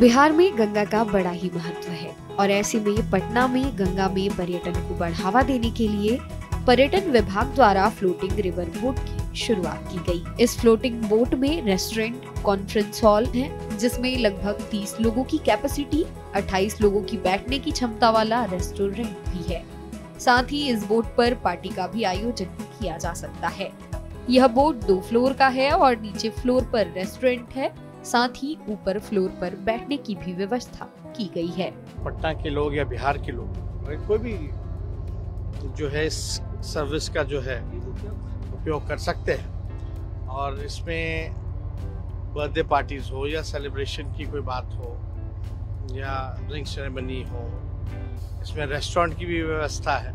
बिहार में गंगा का बड़ा ही महत्व है और ऐसे में पटना में गंगा में पर्यटन को बढ़ावा देने के लिए पर्यटन विभाग द्वारा फ्लोटिंग रिवर बोट की शुरुआत की गई। इस फ्लोटिंग बोट में रेस्टोरेंट कॉन्फ्रेंस हॉल है, जिसमें लगभग 30 लोगों की कैपेसिटी 28 लोगों की बैठने की क्षमता वाला रेस्टोरेंट भी है। साथ ही इस बोट पर पार्टी का भी आयोजन किया जा सकता है। यह बोट दो फ्लोर का है और नीचे फ्लोर पर रेस्टोरेंट है। साथ ही ऊपर फ्लोर पर बैठने की भी व्यवस्था की गई है। पटना के लोग या बिहार के लोग कोई भी जो है इस सर्विस का जो है उपयोग कर सकते हैं। और इसमें बर्थडे पार्टीज़ हो या सेलिब्रेशन की कोई बात हो या ड्रिंक सेरेमनी हो, इसमें रेस्टोरेंट की भी व्यवस्था है।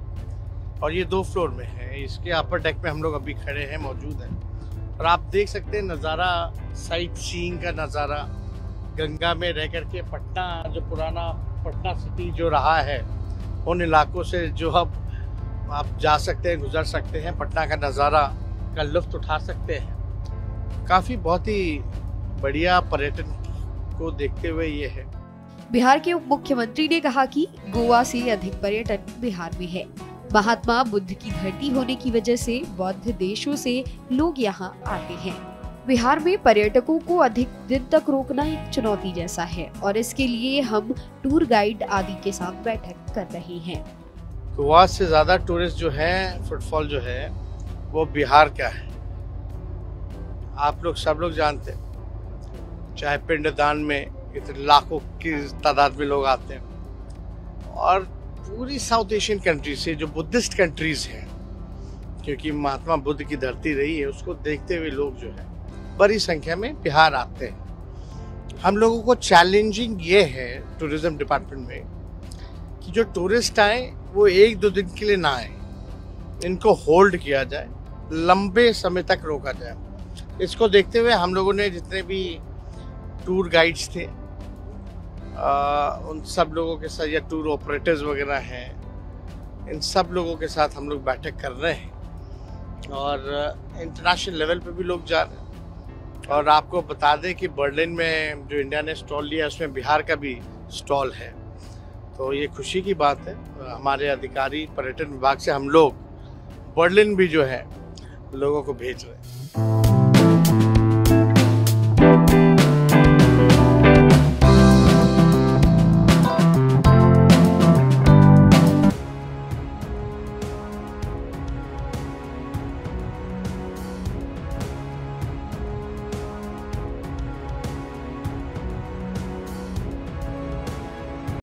और ये दो फ्लोर में है, इसके अपर डेक में हम लोग अभी खड़े हैं, मौजूद हैं। और आप देख सकते हैं नज़ारा साइट सीइंग का नज़ारा। गंगा में रह करके पटना, जो पुराना पटना सिटी जो रहा है, उन इलाकों से जो अब आप जा सकते हैं, गुजर सकते हैं, पटना का नज़ारा का लुफ्त उठा सकते हैं। काफ़ी बहुत ही बढ़िया पर्यटन को देखते हुए ये है। बिहार के उप मुख्यमंत्री ने कहा कि गोवा से अधिक पर्यटन बिहार में है। महात्मा बुद्ध की धरती होने की वजह से बौद्ध देशों से लोग यहाँ आते हैं। बिहार में पर्यटकों को अधिक दिन तक रोकना एक चुनौती जैसा है और इसके लिए हम टूर गाइड आदि के साथ बैठक कर रहे हैं। गोवा से ज़्यादा टूरिस्ट जो है फुटफॉल जो है, वो बिहार का है। आप लोग सब लोग जानते हैं, चाहे पिंडदान में इतने लाखों की तादाद में लोग आते हैं। और पूरी साउथ एशियन कंट्री से, जो बुद्धिस्ट कंट्रीज़ हैं, क्योंकि महात्मा बुद्ध की धरती रही है, उसको देखते हुए लोग जो है, बड़ी संख्या में बिहार आते हैं। हम लोगों को चैलेंजिंग ये है टूरिज़्म डिपार्टमेंट में कि जो टूरिस्ट आए, वो एक दो दिन के लिए ना आए। इनको होल्ड किया जाए, लंबे समय तक रोका जाए। इसको देखते हुए हम लोगों ने जितने भी टूर गाइड्स थे आ, उन सब लोगों के साथ या टूर ऑपरेटर्स वगैरह हैं इन सब लोगों के साथ हम लोग बैठक कर रहे हैं। और इंटरनेशनल लेवल पे भी लोग जा रहे हैं। और आपको बता दें कि बर्लिन में जो इंडिया ने स्टॉल लिया उसमें बिहार का भी स्टॉल है। तो ये खुशी की बात है। हमारे अधिकारी पर्यटन विभाग से हम लोग बर्लिन भी जो है लोगों को भेज रहे हैं।